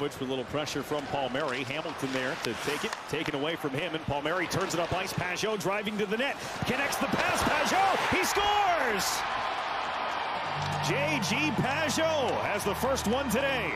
With a little pressure from Palmieri. Hamilton there to take it. Taken away from him. And Palmieri turns it up ice. Pageau driving to the net. Connects the pass. Pageau. He scores! J.G. Pageau has the first one today.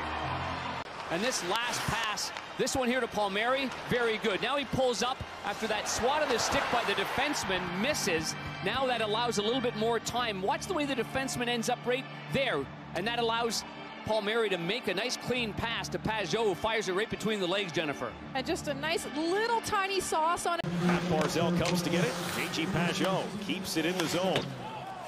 And this last pass, this one here to Palmieri, very good. Now he pulls up after that swat of the stick by the defenseman, misses. Now that allows a little bit more time. Watch the way the defenseman ends up right there. And that allows Palmieri to make a nice clean pass to Pageau, who fires it right between the legs, Jennifer. And just a nice little tiny sauce on it. Matt Barzal comes to get it. J.G. Pageau keeps it in the zone.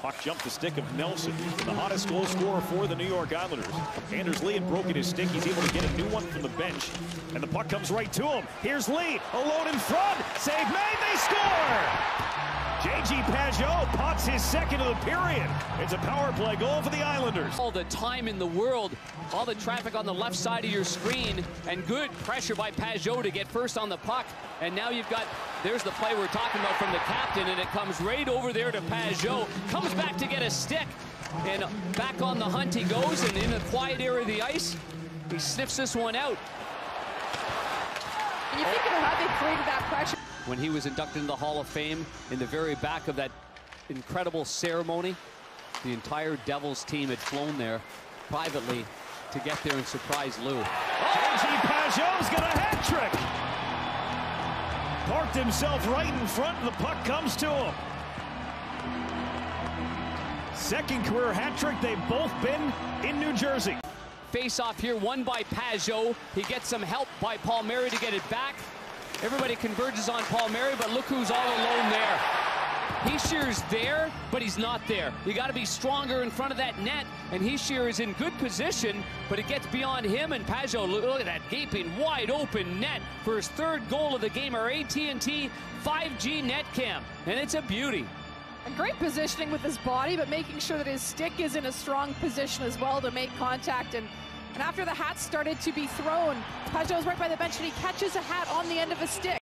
Puck jumped the stick of Nelson, the hottest goal scorer for the New York Islanders. Anders Lee had broken his stick. He's able to get a new one from the bench. And the puck comes right to him. Here's Lee, alone in front. Save made, they score! J.G. Pageau pots his second of the period. It's a power play goal for the Islanders. All the time in the world, all the traffic on the left side of your screen, and good pressure by Pageau to get first on the puck. And now you've got, there's the play we're talking about from the captain, and it comes right over there to Pageau. Comes back to get a stick, and back on the hunt he goes, and in the quiet area of the ice, he sniffs this one out. And you think of how they created that pressure. When he was inducted into the Hall of Fame, in the very back of that incredible ceremony, the entire Devils team had flown there privately to get there and surprise Lou. J.G. Pageau's got a hat trick. Parked himself right in front, and the puck comes to him. Second career hat trick. They've both been in New Jersey. Face off here, won by Pageau. He gets some help by Palmieri to get it back. Everybody converges on Palmieri, but look who's all alone there. Hischier's there, but he's not there. You got to be stronger in front of that net, and Hischier is in good position, but it gets beyond him, and Pageau, look at that gaping, wide open net for his third goal of the game, our AT&T 5G net cam, and it's a beauty. And great positioning with his body, but making sure that his stick is in a strong position as well to make contact. And, and after the hat started to be thrown, Pageau's right by the bench, and he catches a hat on the end of a stick.